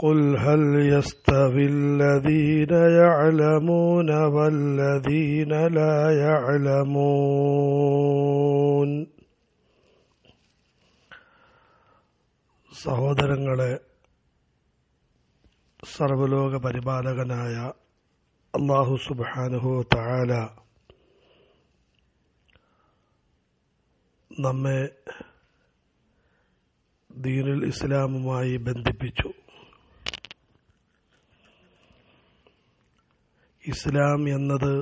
قل هل يستوي الذين يعلمون والذين لا يعلمون സഹോദരങ്ങളെ സർവലോക പരിപാലകനായ അള്ളാഹു സുബാനുഹു താല നമ്മെ ദീനുൽ ഇസ്ലാമുമായി ബന്ധിപ്പിച്ചു ഇസ്ലാം എന്നത്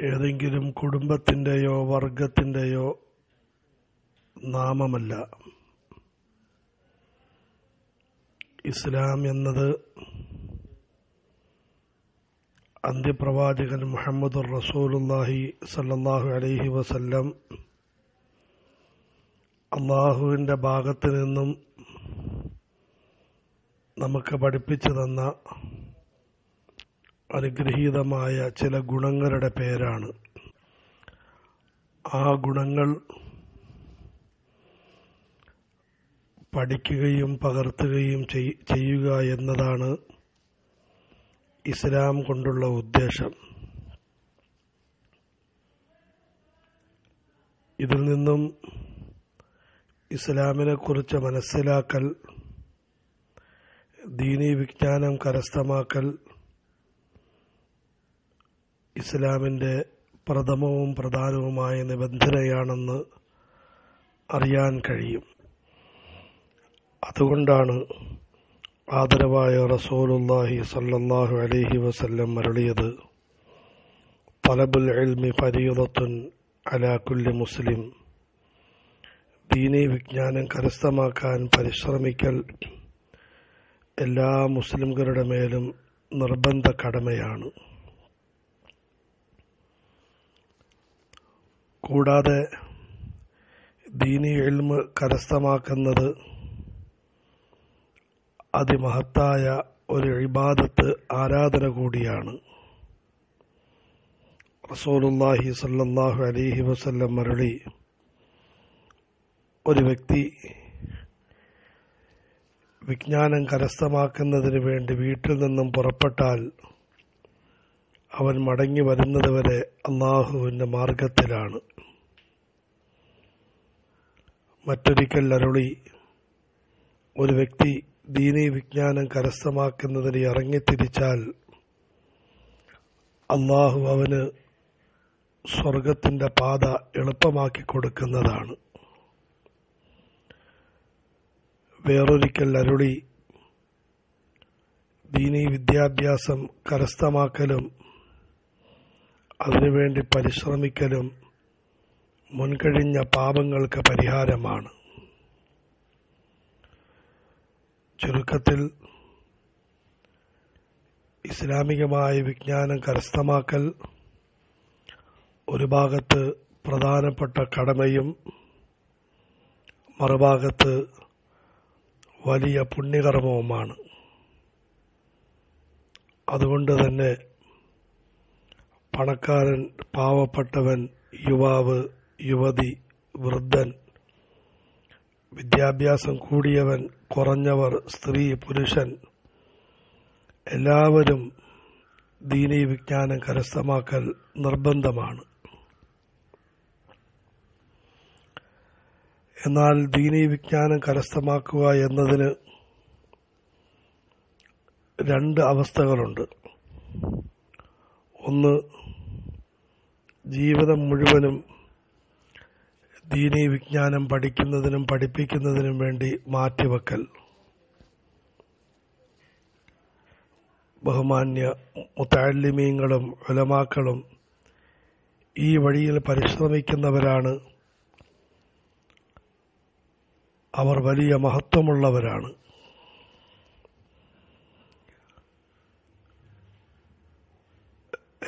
ഏതെങ്കിലും കുടുംബത്തിന്റെയോ വർഗത്തിന്റെയോ നാമമല്ല. ഇസ്ലാം എന്നത് അന്ത്യപ്രവാചകൻ മുഹമ്മദ് റസൂലുല്ലാഹി സല്ലാഹു അലൈഹി വസല്ലം അള്ളാഹുവിന്റെ ഭാഗത്ത് നിന്നും നമുക്ക് പഠിപ്പിച്ചു തന്ന അനുഗ്രഹീതമായ ചില ഗുണങ്ങളുടെ പേരാണ്. ആ ഗുണങ്ങൾ പഠിക്കുകയും പകർത്തുകയും ചെയ്യുക എന്നതാണ് ഇസ്ലാം കൊണ്ടുള്ള ഉദ്ദേശം. ഇതിൽ നിന്നും ഇസ്ലാമിനെ കുറിച്ച് മനസ്സിലാക്കൽ ദീനീ വിജ്ഞാനം കരസ്ഥമാക്കൽ ഇസ്ലാമിന്റെ പ്രഥമവും പ്രധാനവുമായ നിബന്ധനയാണെന്ന് അറിയാൻ കഴിയും. അതുകൊണ്ടാണ് ആദരവായ റസൂലുല്ലാഹി സല്ലല്ലാഹു അലൈഹി വസല്ലം മരളിയത് തലബുൽ ഇൽമി ഫരീദത്തുൻ അലാ കുല്ലി മുസ്ലിം ദീനി വിജ്ഞാനം കരസ്ഥമാക്കാൻ പരിശ്രമിക്കൽ എല്ലാ മുസ്ലിംകളുടെ മേലും നിർബന്ധ കടമയാണ്. കൂടാതെ ദീനി എൽമ് കരസ്ഥമാക്കുന്നത് അതിമഹത്തായ ഒരു ഇബാദത്ത് ആരാധന കൂടിയാണ്. റസൂലുല്ലാഹി സല്ലാഹു അലൈഹി വസല്ലം മരളി ഒരു വ്യക്തി വിജ്ഞാനം കരസ്ഥമാക്കുന്നതിന് വേണ്ടി വീട്ടിൽ നിന്നും പുറപ്പെട്ടാൽ അവൻ മടങ്ങി വരുന്നതുവരെ അള്ളാഹുവിന്റെ മാർഗത്തിലാണ്. മറ്റൊരിക്കൽ അരുളി ഒരു വ്യക്തി ദീനി വിജ്ഞാനം കരസ്ഥമാക്കുന്നതിന് ഇറങ്ങിത്തിരിച്ചാൽ അള്ളാഹു അവന് സ്വർഗത്തിന്റെ പാത എളുപ്പമാക്കി കൊടുക്കുന്നതാണ്. വേറൊരിക്കൽ അരുളി ദീനി വിദ്യാഭ്യാസം കരസ്ഥമാക്കലും അതിനുവേണ്ടി പരിശ്രമിക്കലും മുൻകഴിഞ്ഞ പാപങ്ങൾക്ക് പരിഹാരമാണ്. ചുരുക്കത്തിൽ ഇസ്ലാമികമായ വിജ്ഞാനം കരസ്ഥമാക്കൽ ഒരു ഭാഗത്ത് പ്രധാനപ്പെട്ട കടമയും മറുഭാഗത്ത് വലിയ പുണ്യകർമ്മവുമാണ്. അതുകൊണ്ട് തന്നെ പണക്കാരൻ പാവപ്പെട്ടവൻ യുവാവ് യുവതി വൃദ്ധൻ വിദ്യാഭ്യാസം കൂടിയവൻ കുറഞ്ഞവർ സ്ത്രീ പുരുഷൻ എല്ലാവരും ദീനീ വിജ്ഞാനം കരസ്ഥമാക്കൽ നിർബന്ധമാണ്. എന്നാൽ ദീനീ വിജ്ഞാനം കരസ്ഥമാക്കുക എന്നതിന് രണ്ട് അവസ്ഥകളുണ്ട്. ഒന്ന് ജീവിതം മുഴുവനും ദീനീ വിജ്ഞാനം പഠിക്കുന്നതിനും പഠിപ്പിക്കുന്നതിനും വേണ്ടി മാറ്റിവെക്കൽ. ബഹുമാന്യ മുത്താലിമീങ്ങളും ഉലമാക്കളും ഈ വഴിയിൽ പരിശ്രമിക്കുന്നവരാണ്. അവർ വലിയ മഹത്വമുള്ളവരാണ്.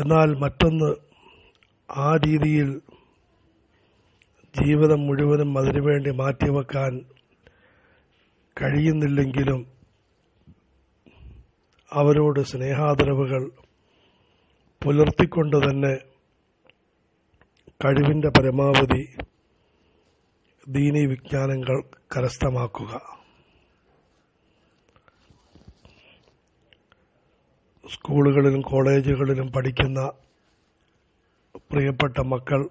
എന്നാൽ മറ്റൊന്ന് ആ രീതിയിൽ ജീവിതം മുഴുവനും അതിനുവേണ്ടി മാറ്റിവെക്കാൻ കഴിയുന്നില്ലെങ്കിലും അവരോട് സ്നേഹാദരവുകൾ പുലർത്തിക്കൊണ്ട് തന്നെ കഴിവിന്റെ പരമാവധി ദീനീ വിജ്ഞാനങ്ങൾ കരസ്ഥമാക്കുക. സ്കൂളുകളിലും കോളേജുകളിലും പഠിക്കുന്ന പ്രിയപ്പെട്ട മക്കൾ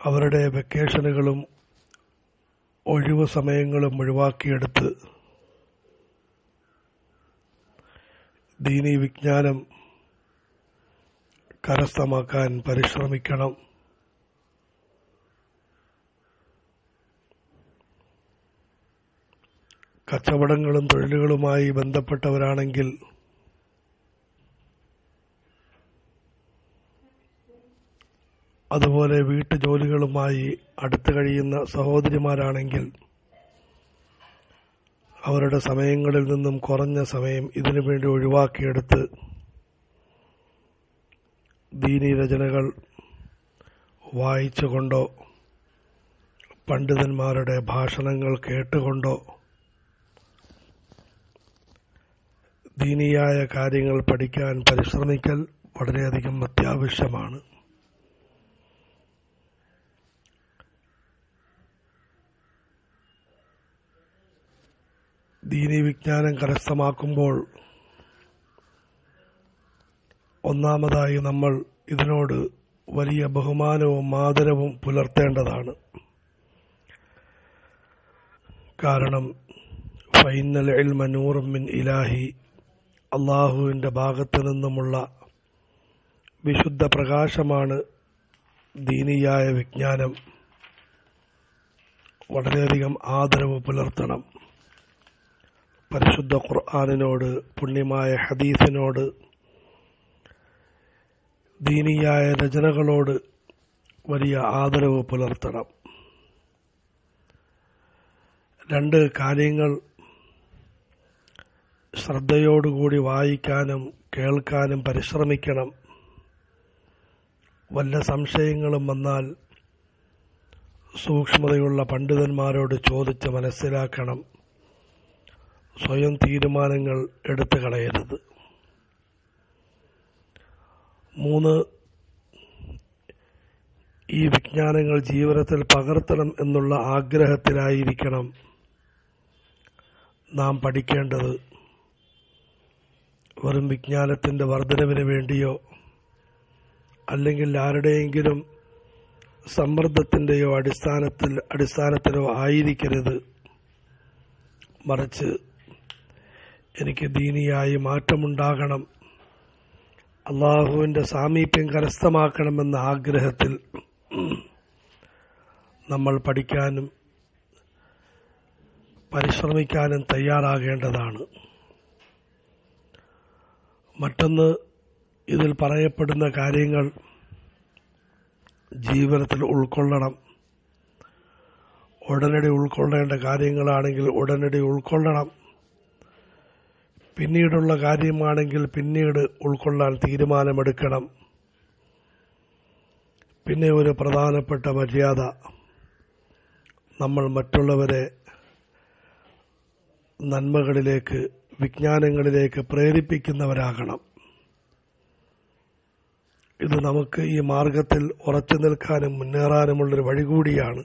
അവരുടെ വെക്കേഷനുകളും ഒഴിവ് സമയങ്ങളും ഒഴിവാക്കിയെടുത്ത് ദീനി വിജ്ഞാനം കരസ്ഥമാക്കാൻ പരിശ്രമിക്കണം. കച്ചവടങ്ങളും തൊഴിലുകളുമായി ബന്ധപ്പെട്ടവരാണെങ്കിൽ അതുപോലെ വീട്ടുജോലികളുമായി അടുത്ത് കഴിയുന്ന സഹോദരിമാരാണെങ്കിൽ അവരുടെ സമയങ്ങളിൽ നിന്നും കുറഞ്ഞ സമയം ഇതിനു വേണ്ടി ഒഴിവാക്കിയെടുത്ത് ദീനി രചനകൾ വായിച്ചുകൊണ്ടോ പണ്ഡിതന്മാരുടെ ഭാഷണങ്ങൾ കേട്ടുകൊണ്ടോ ദീനിയായ കാര്യങ്ങൾ പഠിക്കാൻ പരിശ്രമിക്കൽ വളരെയധികം അത്യാവശ്യമാണ്. ദീനി വിജ്ഞാനം കരസ്ഥമാക്കുമ്പോൾ ഒന്നാമതായി നമ്മൾ ഇതിനോട് വലിയ ബഹുമാനവും ആദരവും പുലർത്തേണ്ടതാണ്. കാരണം ഫൈനൽ മിൻ ഇലാഹി അള്ളാഹുവിന്റെ ഭാഗത്തു നിന്നുമുള്ള വിശുദ്ധ പ്രകാശമാണ് ദീനിയായ വിജ്ഞാനം. വളരെയധികം ആദരവ് പുലർത്തണം. പരിശുദ്ധ ഖുർആാനിനോട് പുണ്യമായ ഹദീസിനോട് ദീനിയായ രചനകളോട് വലിയ ആദരവ് പുലർത്തണം. രണ്ട് കാര്യങ്ങൾ ശ്രദ്ധയോടുകൂടി വായിക്കാനും കേൾക്കാനും പരിശ്രമിക്കണം. വല്ല സംശയങ്ങളും വന്നാൽ സൂക്ഷ്മതയുള്ള പണ്ഡിതന്മാരോട് ചോദിച്ച് മനസ്സിലാക്കണം. സ്വയം തീരുമാനങ്ങൾ എടുത്തു കളയരുത്. മൂന്ന് ഈ വിജ്ഞാനങ്ങൾ ജീവിതത്തിൽ പകർത്തണം എന്നുള്ള ആഗ്രഹത്തിലായിരിക്കണം നാം പഠിക്കേണ്ടത്. വെറും വിജ്ഞാനത്തിന്റെ വർധനവിന് വേണ്ടിയോ അല്ലെങ്കിൽ ആരുടെയെങ്കിലും സമ്മർദ്ദത്തിന്റെയോ അടിസ്ഥാനത്തിൽ അടിസ്ഥാനത്തിലോ ആയിരിക്കരുത്. മറിച്ച് എനിക്ക് ദീനിയായി മാറ്റമുണ്ടാകണം. അള്ളാഹുവിന്റെ സാമീപ്യം കരസ്ഥമാക്കണമെന്ന ആഗ്രഹത്തിൽ നമ്മൾ പഠിക്കാനും പരിശ്രമിക്കാനും തയ്യാറാകേണ്ടതാണ്. മറ്റൊന്ന് ഇതിൽ പറയപ്പെടുന്ന കാര്യങ്ങൾ ജീവിതത്തിൽ ഉൾക്കൊള്ളണം. ഉടനടി ഉൾക്കൊള്ളേണ്ട കാര്യങ്ങളാണെങ്കിൽ ഉടനടി ഉൾക്കൊള്ളണം. പിന്നീടുള്ള കാര്യമാണെങ്കിൽ പിന്നീട് ഉൾക്കൊള്ളാൻ തീരുമാനമെടുക്കണം. പിന്നെ ഒരു പ്രധാനപ്പെട്ട മര്യാദ. നമ്മൾ മറ്റുള്ളവരെ നന്മകളിലേക്ക് വിജ്ഞാനങ്ങളിലേക്ക് പ്രേരിപ്പിക്കുന്നവരാകണം. ഇത് നമുക്ക് ഈ മാർഗത്തിൽ ഉറച്ചു നിൽക്കാനും മുന്നേറാനുമുള്ളൊരു വഴി കൂടിയാണ്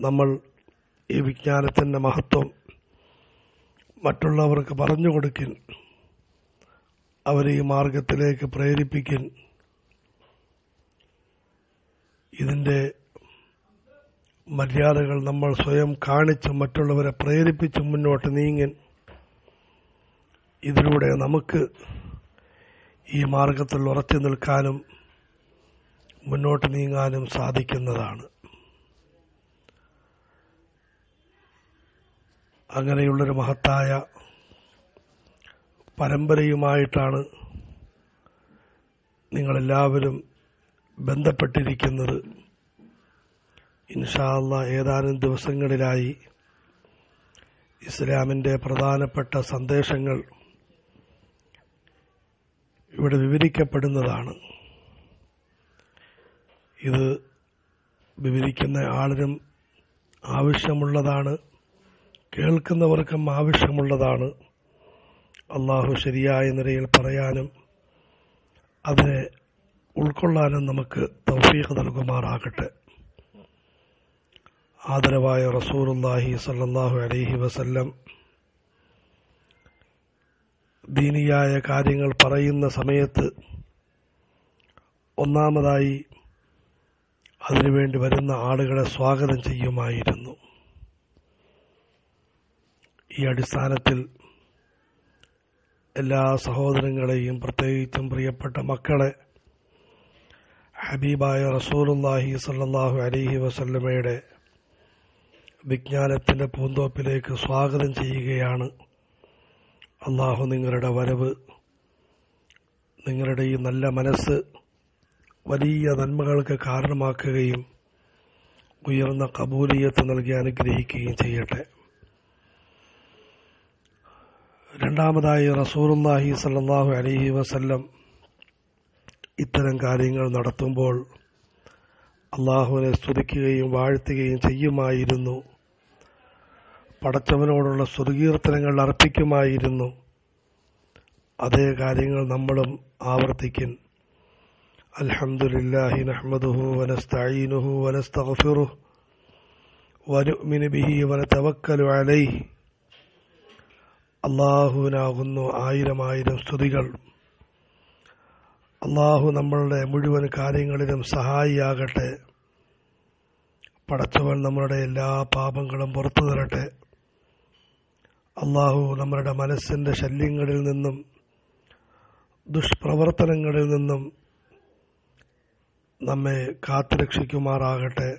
നമ്മൾ ഈ വിജ്ഞാനത്തിന്റെ മഹത്വം മറ്റുള്ളവർക്ക് പറഞ്ഞു കൊടുക്കിൻ അവരെ ഈ മാർഗത്തിലേക്ക് പ്രേരിപ്പിക്കിൻ. ഇതിന്റെ മര്യാദകൾ നമ്മൾ സ്വയം കാണിച്ച് മറ്റുള്ളവരെ പ്രേരിപ്പിച്ച് മുന്നോട്ട് നീങ്ങൻ. ഇതിലൂടെ നമുക്ക് ഈ മാർഗത്തിൽ ഉറച്ചു നിൽക്കാനും മുന്നോട്ട് നീങ്ങാനും സാധിക്കുന്നതാണ്. അങ്ങനെയുള്ളൊരു മഹത്തായ പരമ്പരയുമായിട്ടാണ് നിങ്ങളെല്ലാവരും ബന്ധപ്പെട്ടിരിക്കുന്നത്. ഇൻഷാല്ല ഏതാനും ദിവസങ്ങളിലായി ഇസ്ലാമിന്റെ പ്രധാനപ്പെട്ട സന്ദേശങ്ങൾ ഇവിടെ വിവരിക്കപ്പെടുന്നതാണ്. ഇത് വിവരിക്കുന്ന ആളിനും ആവശ്യമുള്ളതാണ്. കേൾക്കുന്നവർക്കും ആവശ്യമുള്ളതാണ്. അള്ളാഹു ശരിയായ നിലയിൽ പറയാനും അതിനെ ഉൾക്കൊള്ളാനും നമുക്ക് തൗഫീഖ് നൽകുമാറാകട്ടെ. ആദരവായ റസൂലുല്ലാഹി സല്ലാഹു അലൈഹി വസല്ലം ദീനിയായ കാര്യങ്ങൾ പറയുന്ന സമയത്ത് ഒന്നാമതായി അതിനുവേണ്ടി വരുന്ന ആളുകളെ സ്വാഗതം ചെയ്യുമായിരുന്നു. ഈ അടിസ്ഥാനത്തിൽ എല്ലാ സഹോദരങ്ങളെയും പ്രത്യേകിച്ചും പ്രിയപ്പെട്ട മക്കളെ ഹബീബായ റസൂലുല്ലാഹി സല്ലാഹു അലിഹി വസല്ലമയുടെ വിജ്ഞാനത്തിന്റെ പൂന്തോപ്പിലേക്ക് സ്വാഗതം ചെയ്യുകയാണ്. അള്ളാഹു നിങ്ങളുടെ വരവ് നിങ്ങളുടെ ഈ നല്ല മനസ്സ് വലിയ നന്മകൾക്ക് കാരണമാക്കുകയും ഉയർന്ന കബൂലിയത്ത് നൽകി അനുഗ്രഹിക്കുകയും ചെയ്യട്ടെ. രണ്ടാമതായി റസൂറുല്ലാഹി സല്ലാഹു അലഹി വസല്ലം ഇത്തരം കാര്യങ്ങൾ നടത്തുമ്പോൾ അള്ളാഹുവിനെ സ്തുതിക്കുകയും വാഴ്ത്തുകയും ചെയ്യുമായിരുന്നു. പടച്ചവനോടുള്ള സ്തുതികീർത്തനങ്ങൾ അർപ്പിക്കുമായിരുന്നു. അതേ കാര്യങ്ങൾ നമ്മളും ആവർത്തിക്കും. അൽഹംദുലില്ലാഹി നഹ്മദുഹു വനസ്തഈനുഹു വനസ്തഗ്ഫിറുഹു വനുഅ്മിനു ബിഹി വനതവക്കലു അലൈഹി അള്ളാഹുവിനാകുന്നു ആയിരം ആയിരം സ്തുതികൾ. അള്ളാഹു നമ്മളുടെ മുഴുവൻ കാര്യങ്ങളിലും സഹായിയാകട്ടെ. പടച്ചവൻ നമ്മളുടെ എല്ലാ പാപങ്ങളും പുറത്തു തരട്ടെ. അള്ളാഹു നമ്മളുടെ മനസ്സിന്റെ ശല്യങ്ങളിൽ നിന്നും ദുഷ്പ്രവർത്തനങ്ങളിൽ നിന്നും നമ്മെ കാത്തുരക്ഷിക്കുമാറാകട്ടെ.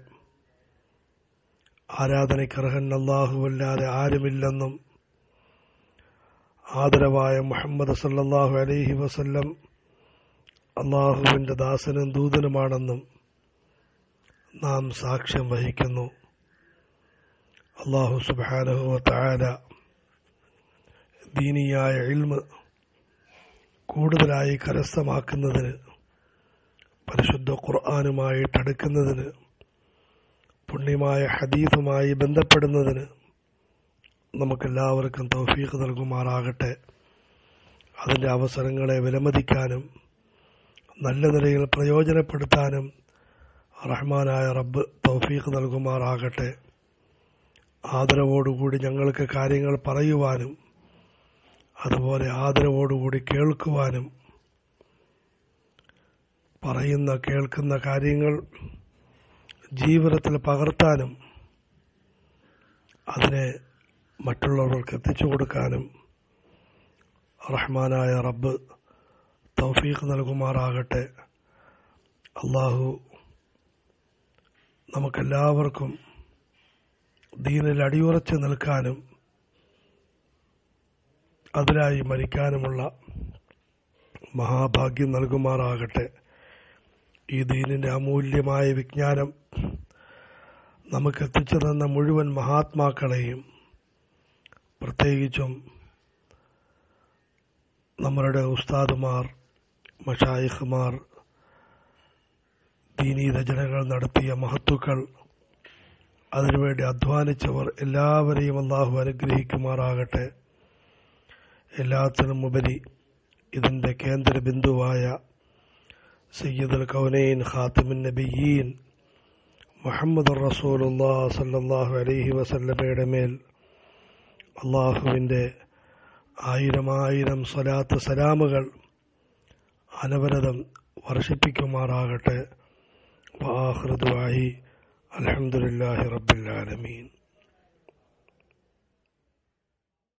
ആരാധനയ്ക്കർഹൻ അള്ളാഹുവല്ലാതെ ആരുമില്ലെന്നും ആദരവായ മുഹമ്മദ് സല്ലാഹു അലൈഹി വസല്ലം അള്ളാഹുവിന്റെ ദാസനും ദൂതനുമാണെന്നും നാം സാക്ഷ്യം വഹിക്കുന്നു. അള്ളാഹു സുബാനഹുവ താര ദീനിയായ ഇൽമ് കൂടുതലായി കരസ്ഥമാക്കുന്നതിന് പരിശുദ്ധ ഖുർആാനുമായിട്ട് അടുക്കുന്നതിന് പുണ്യമായ ഹദീഫുമായി ബന്ധപ്പെടുന്നതിന് നമുക്കെല്ലാവർക്കും തൗഫീഖ് നൽകുമാറാകട്ടെ. അതിന്റെ അവസരങ്ങളെ വിലമതിക്കാനും നല്ല നിലയിൽ പ്രയോജനപ്പെടുത്താനും റഹ്മാനായ റബ്ബ് തൗഫീഖ് നൽകുമാറാകട്ടെ. ആദരവോടുകൂടി ഞങ്ങൾക്ക് കാര്യങ്ങൾ പറയുവാനും അതുപോലെ ആദരവോടുകൂടി കേൾക്കുവാനും പറയുന്ന കേൾക്കുന്ന കാര്യങ്ങൾ ജീവിതത്തിൽ പകർത്താനും അതിനെ മറ്റുള്ളവർക്ക് എത്തിച്ചു കൊടുക്കാനും റഹ്മാനായ റബ്ബ് തൗഫീഖ് നൽകുമാറാകട്ടെ. അള്ളാഹു നമുക്കെല്ലാവർക്കും ദീനിൽ അടിയുറച്ച് നിൽക്കാനും അതിലായി മരിക്കാനുമുള്ള മഹാഭാഗ്യം നൽകുമാറാകട്ടെ. ഈ ദീനിന്റെ അമൂല്യമായ വിജ്ഞാനം നമുക്ക് എത്തിച്ചു തന്ന മുഴുവൻ മഹാത്മാക്കളെയും പ്രത്യേകിച്ചും നമ്മളുടെ ഉസ്താദുമാർ മഷായിഖുമാർ ദീനീ രചനകൾ നടത്തിയ മഹത്തുക്കൾ അതിനുവേണ്ടി അധ്വാനിച്ചവർ എല്ലാവരെയും അള്ളാഹു അനുഗ്രഹിക്കുമാറാകട്ടെ. എല്ലാത്തിനും ഉപരി ഇതിന്റെ കേന്ദ്ര ബിന്ദുവായ സയ്യിദുൽ കൗനൈൻ ഖാത്തിമുൻ നബിയീൻ മുഹമ്മദ് റസൂലുല്ലാ സല്ലാഹു അലൈഹി വസല്ലമയുടെ മേൽ അള്ളാഹുവിന്റെ ആയിരം ആയിരം സ്വലാത്ത് സലാമുകൾ അനവരതം വർഷിപ്പിക്കുമാറാകട്ടെ. വാഹൃദുവായി അലഹമുല്ലാഹി റബ്ബിൽ ആലമീൻ.